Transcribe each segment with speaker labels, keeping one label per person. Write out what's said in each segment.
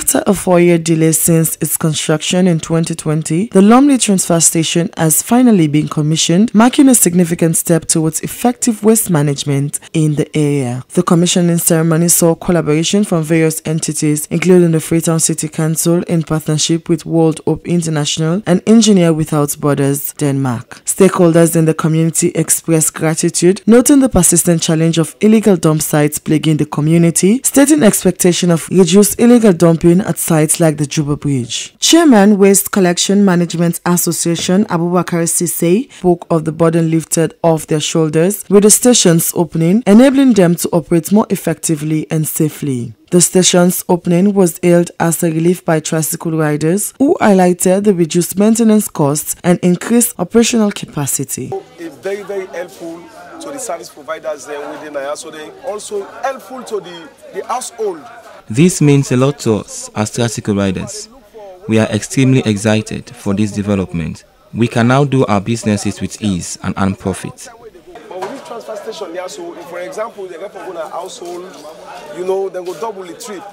Speaker 1: After a four-year delay since its construction in 2020, the Lumley Transfer Station has finally been commissioned, marking a significant step towards effective waste management in the area. The commissioning ceremony saw collaboration from various entities, including the Freetown City Council in partnership with World Hope International and Engineer Without Borders, Denmark. Stakeholders in the community expressed gratitude, noting the persistent challenge of illegal dump sites plaguing the community, stating expectation of reduced illegal dump at sites like the Juba Bridge. Chairman Waste Collection Management Association Abubakar Sise spoke of the burden lifted off their shoulders with the station's opening, enabling them to operate more effectively and safely. The station's opening was hailed as a relief by tricycle riders who highlighted the reduced maintenance costs and increased operational capacity.
Speaker 2: It's very, very helpful to the service providers there within Naya, so they also helpful to the, the household
Speaker 3: this means a lot to us as tricycle riders. We are extremely excited for this development. We can now do our businesses with ease and earn profit.
Speaker 2: But with this transfer station here, so if, for example, they get from a household, you know, then go double the trip.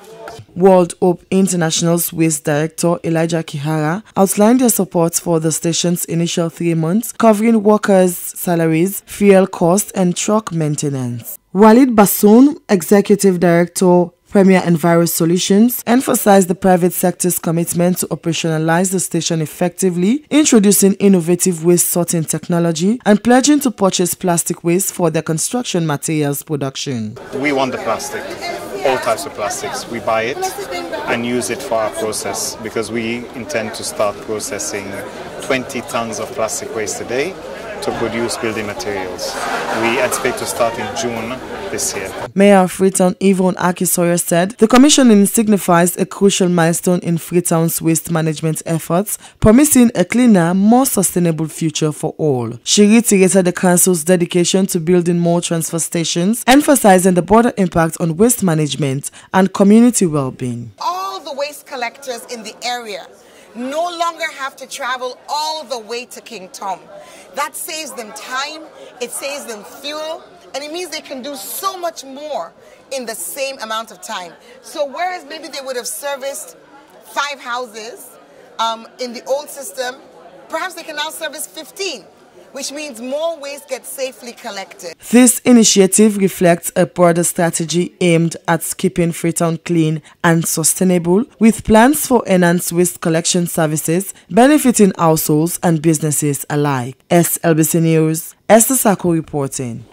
Speaker 1: World Hope International's Waste Director Elijah Kihara outlined their support for the station's initial three months, covering workers' salaries, fuel costs, and truck maintenance. Walid Bassoon, Executive Director Premier Enviro Solutions emphasized the private sector's commitment to operationalize the station effectively, introducing innovative waste sorting technology and pledging to purchase plastic waste for their construction materials production.
Speaker 4: We want the plastic, all types of plastics. We buy it and use it for our process because we intend to start processing 20 tons of plastic waste a day to produce building materials. We expect to start in June this year.
Speaker 1: Mayor of Freetown Yvonne Aki Sawyer said the commissioning signifies a crucial milestone in Freetown's waste management efforts, promising a cleaner, more sustainable future for all. She reiterated the council's dedication to building more transfer stations, emphasizing the broader impact on waste management and community well-being.
Speaker 5: All the waste collectors in the area no longer have to travel all the way to King Tom. That saves them time, it saves them fuel, and it means they can do so much more in the same amount of time. So whereas maybe they would have serviced five houses um, in the old system, perhaps they can now service 15 which means more waste gets safely collected.
Speaker 1: This initiative reflects a broader strategy aimed at keeping Freetown clean and sustainable, with plans for enhanced waste collection services benefiting households and businesses alike. SLBC News, Esther Sacko reporting.